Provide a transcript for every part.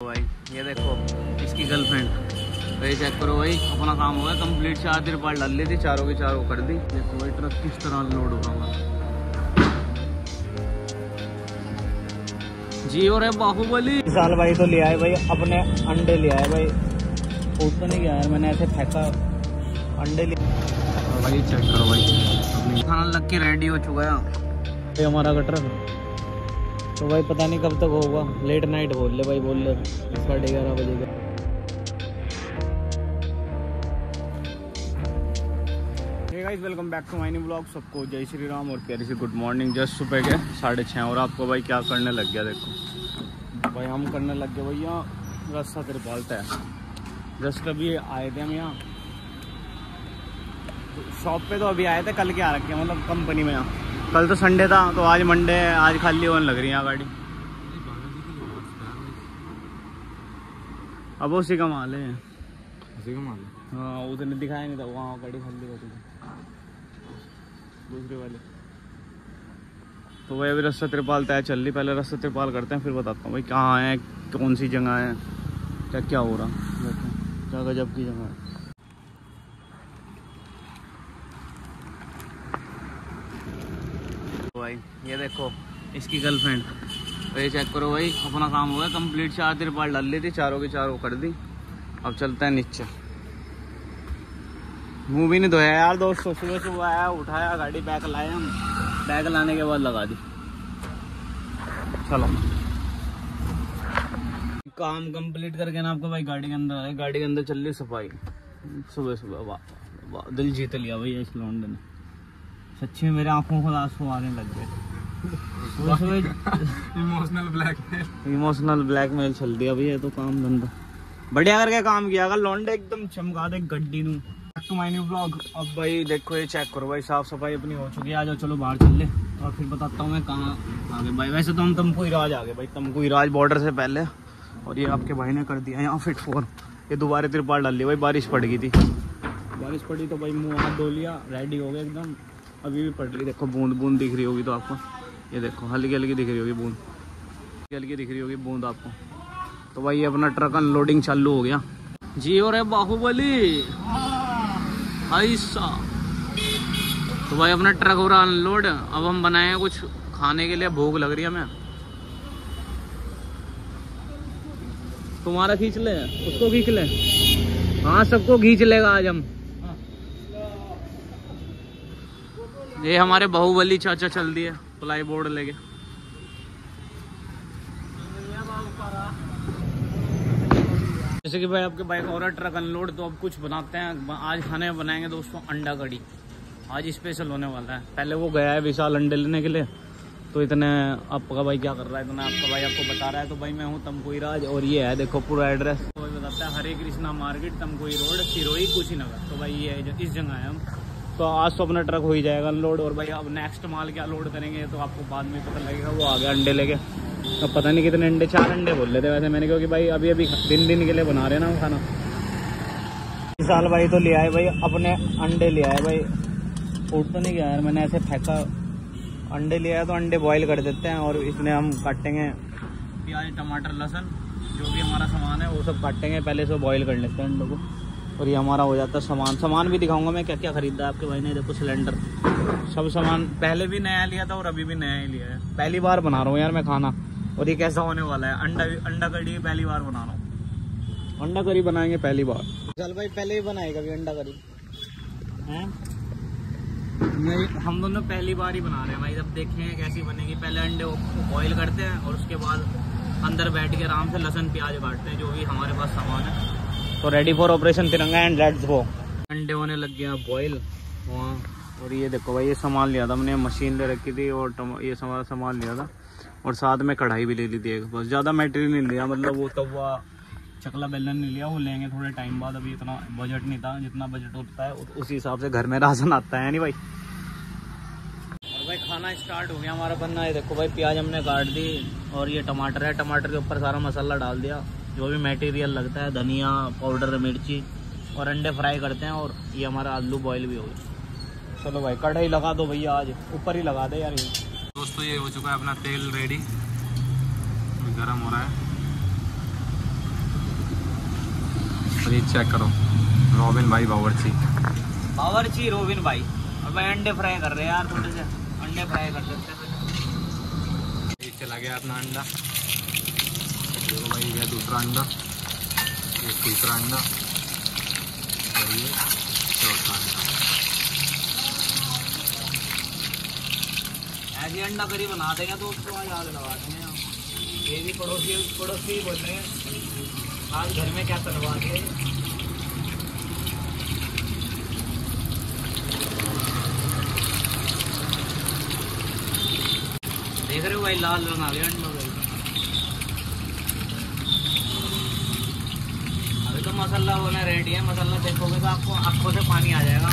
भाई ये देखो इसकी गर्लफ्रेंड ये चेक करो भाई अपना काम हो गया कंप्लीट चार तिरपाल डाल ली थी चारों की चारों कर दी। देखो भाई ट्रक किस तरह लोड होगा हमारा जी और है बाहुबली। साल भाई तो ले आए भाई अपने अंडे ले आए भाई। तो नहीं गया यार मैंने ऐसे फेंका अंडे ले भाई चेक करो भाई। खाना लग के रेडी हो चुका है। ये हमारा कटर तो भाई पता नहीं कब तक होगा। लेट नाइट बोल ले भाई, बोल ले। साढ़े ग्यारह बजे का guys welcome back to my new blog सबको जय श्री राम और प्यारी सी गुड मॉर्निंग जस्ट सुबह के साढ़े छः और आपको भाई क्या करने लग गया, देखो। भाई हम करने लग गए भैया, रास्ता तेरे तिरपालता है। जस्ट अभी आए थे हम यहाँ। शॉप पे तो अभी आए थे, कल के आ रखे मतलब कंपनी में यहाँ। कल तो संडे था तो आज मंडे है आज खाली होने लग रही है गाड़ी। अब उसी का माल है। उसी का माल हाँ। उसने दिखाया नहीं था वहाँ गाड़ी खाली होती थी। दूसरे वाले। तो वही अभी रस्ता त्रिपाल तय चल रही पहले रस्ता त्रिपाल करते हैं फिर बताता हूँ भाई कहाँ है कौन सी जगह है क्या क्या हो रहा। देखो क्या गजब की जगह है। भाई, ये देखो, इसकी गर्लफ्रेंड तो ये चेक करो भाई, अपना काम हो गया कंप्लीट चार तिरपाल डाल ली थी, चारों की चारों कर दी। अब चलते हैं नीचे। मुँह भी नहीं धोया यार, दोस्तों। सुबह सुबह आया, उठाया, गाड़ी बैग लाए हम बैग लाने के बाद लगा दी। चलो। काम कंप्लीट करके ना आपको भाई गाड़ी के अंदर आए। गाड़ी के अंदर चल रही सफ़ाई। सुबह सुबह, वाह वाह, दिल जीत लिया भैया इस लौंडे ने। सच्ची में मेरे आँखों को आँसू आने लग गए। इमोशनल ब्लैकमेल इमोशनल ब्लैकमेल चल दिया भैया तो काम धंधा। बढ़िया करके काम किया अगर लौंडे एकदम चमका दे गड्डी नू। टू माय न्यू ब्लॉग अब भाई देखो ये चेक करो भाई साफ़ सफ़ाई अपनी हो चुकी है। आ जाओ चलो बाहर चल ले और फिर बताता हूँ मैं कहाँ आगे। भाई वैसे तो हम तमको इराज आ गए भाई। तमको राज बॉर्डर से पहले। और ये आपके भाई ने कर दिया यहाँ फिट फोर ये दोबारा तिरपाल डाल ली भाई बारिश पड़ गई थी। बारिश पड़ी तो भाई मुँह हाथ धो लिया रेडी हो गया एकदम। अभी भी पड़ रही देखो, बूंद बूंद दिख रही होगी तो आपको। ये देखो, हल्की हल्की दिख रही होगी बूंद। हल्की हल्की दिख रही होगी बूंद आपको। तो भाई, अपना ट्रक अनलोडिंग चालू हो गया। जी और बाहुबली। ऐसा तो भाई, अपना ट्रक हो रहा अनलोड अब हम बनाए हैं कुछ खाने के लिए। भूख लग रही है हमें। तुम्हारा खींच ले, उसको खींच ले। हाँ सबको खींच लेगा आज हम। ये हमारे बाहुबली चाचा चल दिए प्लाई बोर्ड लेके। जैसे कि भाई आपके बाइक और ट्रक अनलोड तो अब कुछ बनाते हैं। आज खाने बनाएँगे दोस्तों अंडा कड़ी। आज स्पेशल होने वाला है। पहले वो गया है विशाल अंडे लेने के लिए। तो इतने आपका भाई क्या कर रहा है? इतना आपका भाई आपको बता रहा है। तो भाई मैं हूँ तमकोई राज और ये है देखो पूरा एड्रेस तो बताता है, हरे कृष्णा मार्केट, तमकोई रोड, सिरोही कुशीनगर। तो भाई ये है इस जगह है हम। तो आज तो अपना ट्रक हो ही जाएगा अनलोड और भाई अब नेक्स्ट माल क्या लोड करेंगे तो आपको बाद में पता लगेगा, वो आ गया अंडे लेके। अब पता नहीं कितने अंडे, चार अंडे बोल रहे थे वैसे मैंने, क्योंकि भाई अभी अभी दिन दिन के लिए बना रहे ना खाना। इस साल भाई तो ले आए भाई, अपने अंडे ले आए भाई। फूट तो नहीं गया यार, मैंने ऐसे फेंका। अंडे ले आया तो अंडे बॉईल कर देते हैं और इसमें हम काटेंगे प्याज, टमाटर, लहसुन, जो भी हमारा सामान है, वो सब काटेंगे, पहले से बॉईल कर लेते हैं अंडों को। और ये हमारा हो जाता है सामान। सामान भी दिखाऊँगा मैं क्या क्या खरीदा है आपके भाई ने देखो सिलेंडर। सब सामान पहले भी नया लिया था और अभी भी नया ही लिया है। पहली बार बना रहा हूँ यार मैं खाना। और ये कैसा होने वाला है? अंडा अंडा करी पहली बार बना रहा हूँ। अंडा करी बनाएँगे पहली बार। चल भाई पहले ही बनाएगा कभी अंडा करी हैं? नहीं हम दोनों पहली बार ही बना रहे हैं भाई। जब देखे देखें कैसी बनेगी। पहले अंडे बॉईल करते हैं और उसके बाद अंदर बैठ के आराम से लहसुन प्याज काटते हैं जो भी हमारे पास सामान है। तो ready for operation Tiranga and let's go अंडे होने लग गया बॉईल वहाँ, और ये देखो भाई, ये सामान लिया था हमने मशीन ले रखी थी और ये हमारा सामान लिया था। और साथ में कढ़ाई भी ले ली थी बस ज़्यादा मटेरियल नहीं लिया मतलब वो तवा चकला बेलन नहीं लिया, वो लेंगे थोड़े टाइम बाद, अभी इतना बजट नहीं था, जितना बजट होता है, उसी हिसाब से घर में राशन आता है नहीं भाई? और भाई, खाना स्टार्ट हो गया हमारा बनना है देखो भाई, प्याज हमने काट दी, और ये टमाटर है, टमाटर के ऊपर सारा मसाला डाल दिया। जो भी मटेरियल लगता है, धनिया पाउडर मिर्ची और अंडे फ्राई करते हैं और ये हमारा आलू बॉयल भी हो गया। चलो भाई, कढ़ाई लगा दो भैया आज। ऊपर ही लगा दे यार ये। दोस्तों, ये हो चुका है अपना तेल रेडी गर्म हो रहा है। चेक करो, रॉबिन भाई बावर्ची। बावर्ची, रोबिन भाई। और भाई अंडे फ्राई कर रहे हैं यार थोड़े से। अंडे फ्राई कर देते हैं। चला गया अपना अंडा। देखो भाई ये दूसरा अंडा ये तीसरा अंडा और ये चौथा अंडा ऐसी अंडा करी बना देंगे तो उसको आज आग लगा देंगे। ये भी पड़ोसी पड़ोसी ही बोल रहे हैं। आज घर में क्या करवा के देख रहे हो भाई, लाल रंग आ गया अंडों का अभी तो मसाला होना रेडी है मसाला देखोगे तो आपको आँखों से पानी आ जाएगा।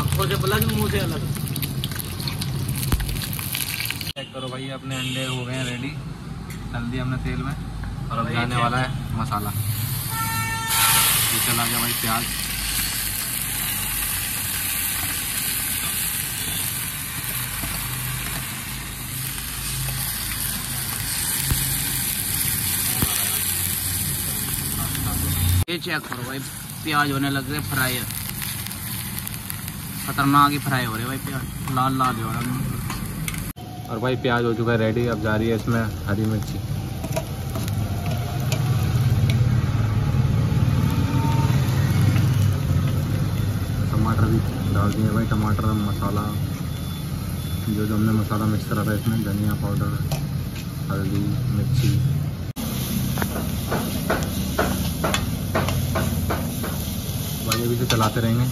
आँखों से प्लस मुँह से अलग। चेक करो भाई अपने अंडे हो गए हैं रेडी डाल दिया हमने तेल में और अब जाने वाला है? मसाला। ये चला गया भाई प्याज। ये चेक करो भाई, प्याज होने लग रहे फ्राई खतरनाक ही फ्राई हो रहे भाई प्याज, लाल लाल हो रहा और भाई प्याज हो चुका है रेडी अब जा रही है इसमें हरी मिर्ची। टमाटर भी डाल दिए भाई, टमाटर, मसाला, जो जो हमने मसाला मिक्स करा था इसमें, धनिया पाउडर हल्दी, मिर्ची भाई अभी से चलाते रहेंगे।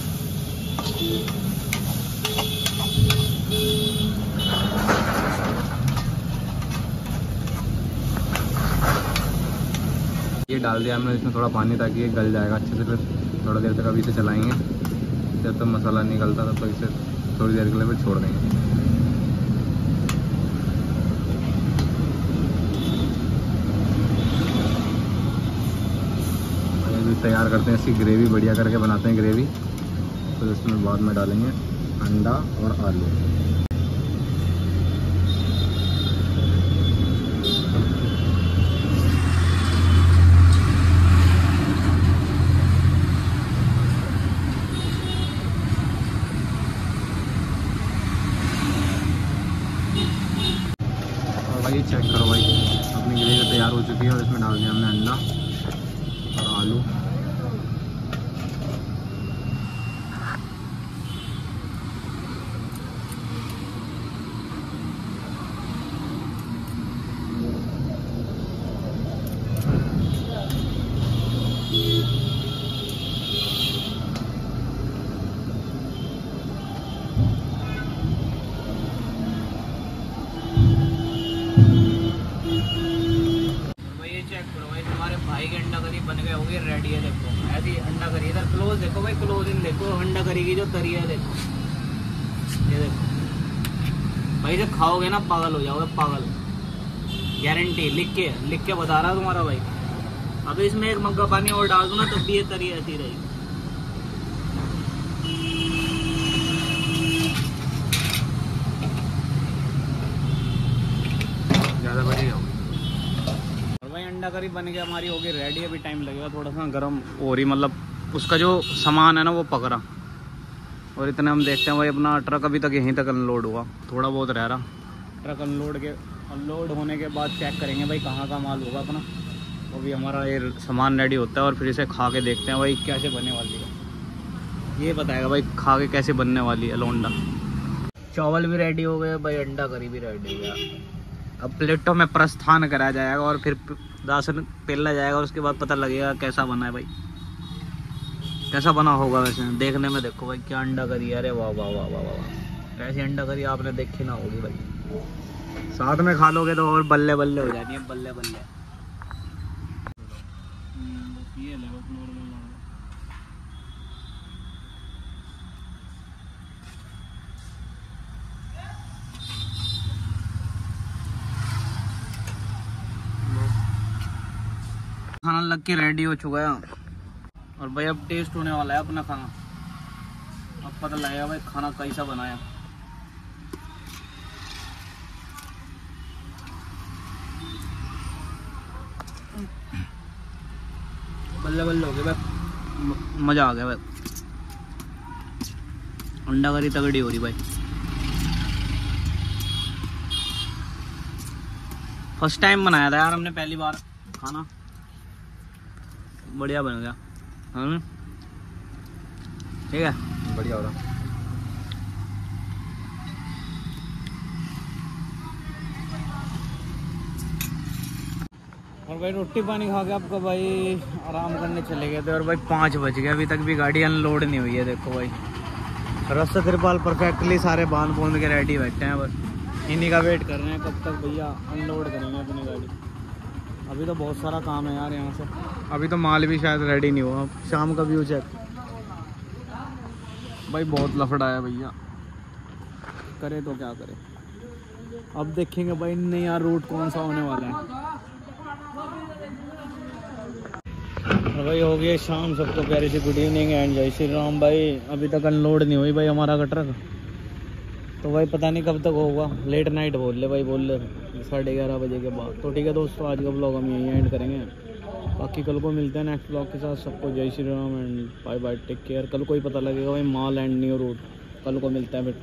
ये डाल दिया हमने, इसमें थोड़ा पानी ताकि ये गल जाएगा अच्छे से, फिर थोड़ा देर तक अभी इसे चलाएँगे। जब तक तो मसाला निकलता तब तक इसे थोड़ी देर के लिए फिर छोड़ देंगे और अभी तैयार करते हैं। इसकी ग्रेवी बढ़िया करके बनाते हैं ग्रेवी फिर तो इसमें बाद में डालेंगे अंडा और आलू। भाई के अंडा करी बन गए होंगे रेडी है देखो। ऐसी अंडा करी, इधर क्लोज देखो भाई क्लोज इन देखो, अंडा करी की जो तरी है देखो। ये देखो। भाई, जब खाओगे ना, पागल हो जाओगे, पागल। गारंटी लिख के लिख के बता रहा तुम्हारा भाई। अभी इसमें एक मग्गा पानी और डाल दो ना, तब भी ये तरी ऐसी रहेगी ज़्यादा बढ़िया होगी और भाई अंडा करी बन गया, हमारी होगी रेडी अभी टाइम लगेगा थोड़ा सा, गर्म हो रही मतलब उसका जो सामान है ना वो पकड़ा और इतने हम देखते हैं, भाई अपना ट्रक अभी तक यहीं तक अनलोड हुआ, थोड़ा बहुत रह रहा। ट्रक अनलोड के अनलोड होने के बाद चेक करेंगे भाई कहाँ का माल होगा अपना। वो भी हमारा ये सामान रेडी होता है और फिर इसे खा के देखते हैं भाई कैसे बनने वाली है। ये बताएगा भाई खा के कैसे बनने वाली है लोंडा चावल भी रेडी हो गए, भाई अंडा करी भी रेडी हो गया। अब प्लेटों में प्रस्थान कराया जाएगा और फिर दासन पेला जाएगा, उसके बाद पता लगेगा कैसा बना है भाई। कैसा बना होगा वैसे, देखने में देखो भाई, क्या अंडा करी अरे वाह वाह वाह वाह वाह ऐसी अंडा करी आपने देखी ना होगी भाई। साथ में खा लोगे तो और बल्ले बल्ले हो जाएँगे बल्ले बल्ले ये ले बस नॉर्मल खाना लग के रेडी हो चुका है। और भाई अब टेस्ट होने वाला है अपना खाना। अब पता लगेगा भाई खाना कैसा बनाया बल्ले बल्ले हो गए म- मज़ा आ गया भाई। अंडा करी तगड़ी हो रही भाई। फ़र्स्ट टाइम बनाया था यार हमने पहली बार खाना। बढ़िया बन गया। हाँ ठीक है? बढ़िया हो रहा। और भाई रोटी पानी खा के आपका भाई आराम करने चले गए थे और भाई पाँच बज गए। अभी तक भी गाड़ी अनलोड नहीं हुई है देखो भाई। रस्ता तिरपाल परफेक्टली सारे बाँध बूंद के रेडी बैठे हैं बस। इन्हीं का वेट कर रहे हैं कब तक भैया अनलोड करेंगे अपनी गाड़ी। अभी तो बहुत सारा काम है यार यहाँ से। अभी तो माल भी शायद रेडी नहीं हुआ। शाम का व्यू चेक भाई बहुत लफड़ा है भैया। करे तो क्या करे? अब देखेंगे भाई नया रूट कौन सा होने वाला है। भाई हो गया शाम सबको प्यारी सी गुड इवनिंग एंड जय श्री राम भाई। अभी तक अनलोड नहीं हुई भाई हमारा का ट्रक तो भाई पता नहीं कब तक होगा। लेट नाइट बोल ले भाई बोल ले। साढ़े ग्यारह बजे के बाद। तो ठीक है दोस्तों, आज का ब्लॉग हम यहीं एंड करेंगे। बाकी कल को मिलते हैं नेक्स्ट ब्लॉग के साथ। सबको जय Shri Ram and bye bye take care कल को ही पता लगेगा भाई, माल एंड न्यू रूट कल को मिलते हैं फिर।